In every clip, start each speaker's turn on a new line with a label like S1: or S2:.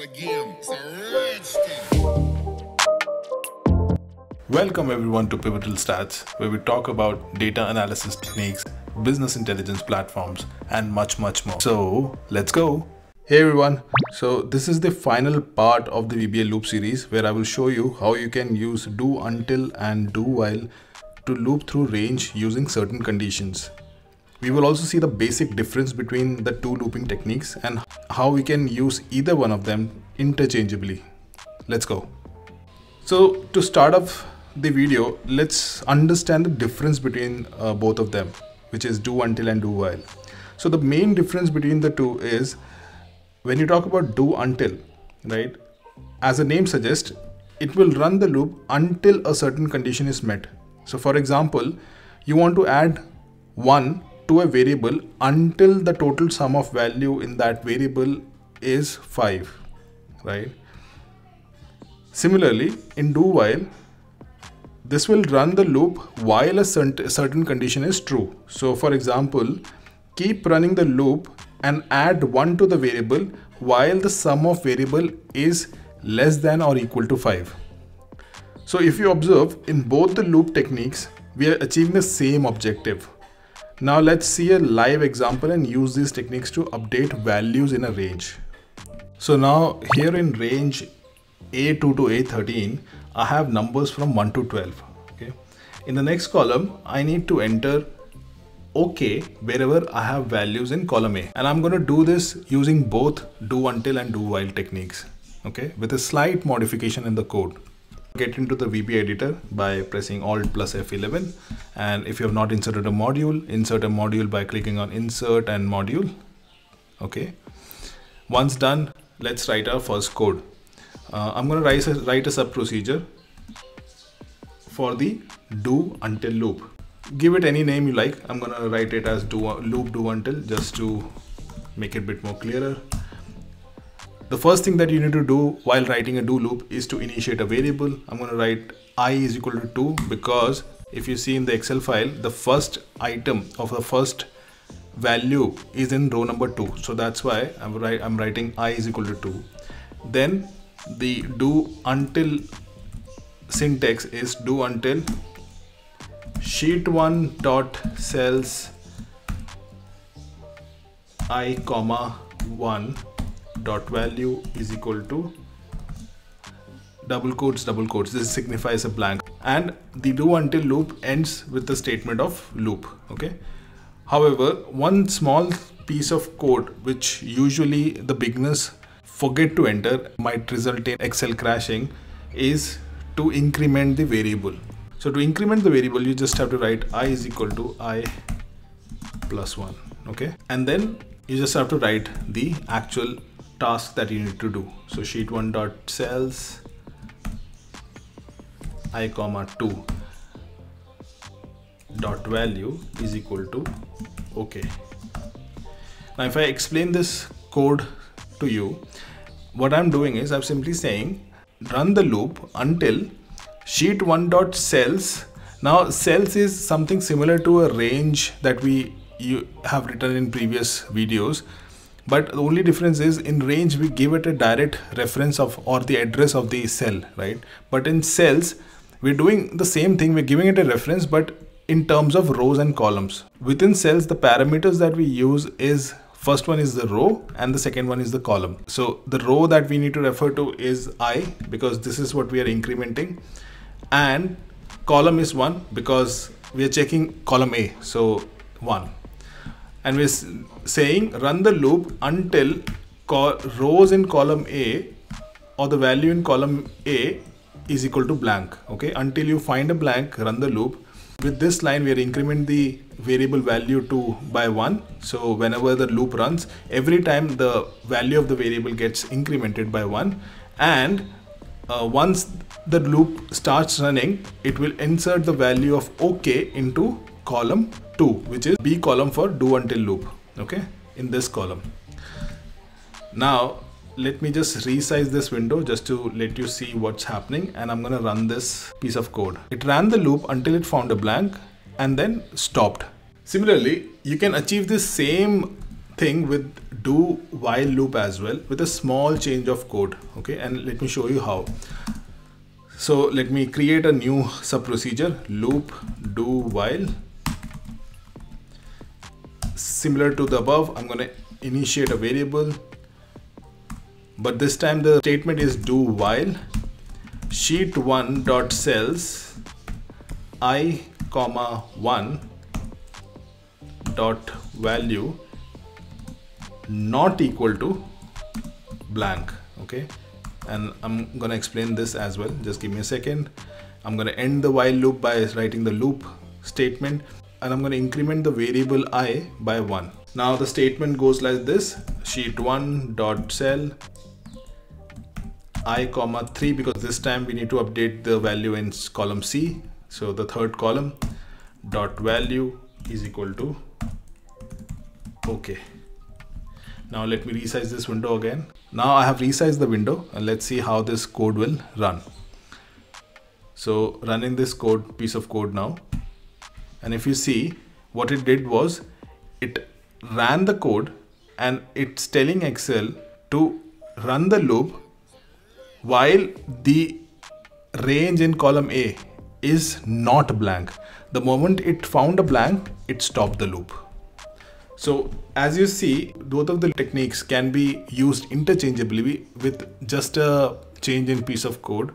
S1: start again.
S2: Welcome everyone to Pivotal Stats, where we talk about data analysis techniques, business intelligence platforms, and much, much more. So let's go. Hey everyone, so this is the final part of the VBA loop series where I will show you how you can use do until and do while to loop through range using certain conditions. We will also see the basic difference between the two looping techniques and how we can use either one of them interchangeably. Let's go. So to start off the video, let's understand the difference between uh, both of them, which is do until and do while. So the main difference between the two is when you talk about do until, right? As the name suggests, it will run the loop until a certain condition is met. So for example, you want to add 1 to a variable until the total sum of value in that variable is 5 right? Similarly in do while this will run the loop while a certain condition is true. So for example keep running the loop and add 1 to the variable while the sum of variable is less than or equal to 5 so if you observe in both the loop techniques we are achieving the same objective now let's see a live example and use these techniques to update values in a range. So now here in range A2 to A13, I have numbers from 1 to 12. Okay. In the next column, I need to enter OK wherever I have values in column A. And I'm going to do this using both do until and do while techniques. Okay, with a slight modification in the code. Get into the VB editor by pressing Alt plus F11 and if you have not inserted a module, insert a module by clicking on insert and module. Okay. Once done, let's write our first code. Uh, I'm going to write a, write a sub procedure for the do until loop. Give it any name you like. I'm going to write it as do loop do until just to make it a bit more clearer. The first thing that you need to do while writing a do loop is to initiate a variable. I'm going to write i is equal to 2 because if you see in the Excel file, the first item of the first value is in row number 2. So that's why I'm, write, I'm writing i is equal to 2. Then the do until syntax is do until sheet 1 dot cells i comma 1 dot value is equal to double quotes double quotes. This signifies a blank. And the do until loop ends with the statement of loop okay? However one small piece of code which usually the beginners forget to enter might result in excel crashing is to increment the variable. So to increment the variable you just have to write i is equal to i plus 1 okay? And then you just have to write the actual task that you need to do. So sheet 1 dot cells i comma 2 dot value is equal to okay. Now if I explain this code to you, what I'm doing is I'm simply saying run the loop until sheet 1 dot cells now cells is something similar to a range that we you have written in previous videos but the only difference is in range we give it a direct reference of or the address of the cell right? But in cells we're doing the same thing. We're giving it a reference but in terms of rows and columns. Within cells the parameters that we use is first one is the row and the second one is the column. So the row that we need to refer to is i because this is what we are incrementing. And column is 1 because we are checking column a so 1 and we're saying run the loop until rows in column A or the value in column A is equal to blank okay? Until you find a blank run the loop. With this line we are increment the variable value to by 1 so whenever the loop runs every time the value of the variable gets incremented by 1 and uh, once the loop starts running it will insert the value of ok into column 2 which is b column for do until loop okay in this column now let me just resize this window just to let you see what's happening and I'm gonna run this piece of code. It ran the loop until it found a blank and then stopped. Similarly, you can achieve this same thing with do while loop as well with a small change of code okay and let me show you how so let me create a new sub procedure loop do while similar to the above I'm gonna initiate a variable. But this time the statement is do while. Sheet 1 dot cells i comma 1 dot value not equal to blank okay? And I'm gonna explain this as well. Just give me a second. I'm gonna end the while loop by writing the loop statement and I'm going to increment the variable i by 1. Now the statement goes like this sheet 1 dot cell i comma 3 because this time we need to update the value in column C. So the third column dot value is equal to okay. Now let me resize this window again. Now I have resized the window and let's see how this code will run. So running this code piece of code now and if you see what it did was it ran the code and it's telling Excel to run the loop while the range in column A is not blank. The moment it found a blank, it stopped the loop. So as you see, both of the techniques can be used interchangeably with just a change in piece of code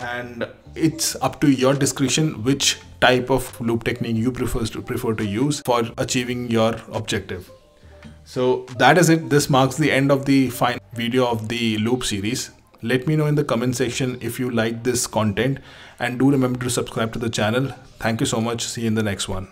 S2: and it's up to your discretion which type of loop technique you prefer to prefer to use for achieving your objective. So that is it. This marks the end of the final video of the loop series. Let me know in the comment section if you like this content. And do remember to subscribe to the channel. Thank you so much. See you in the next one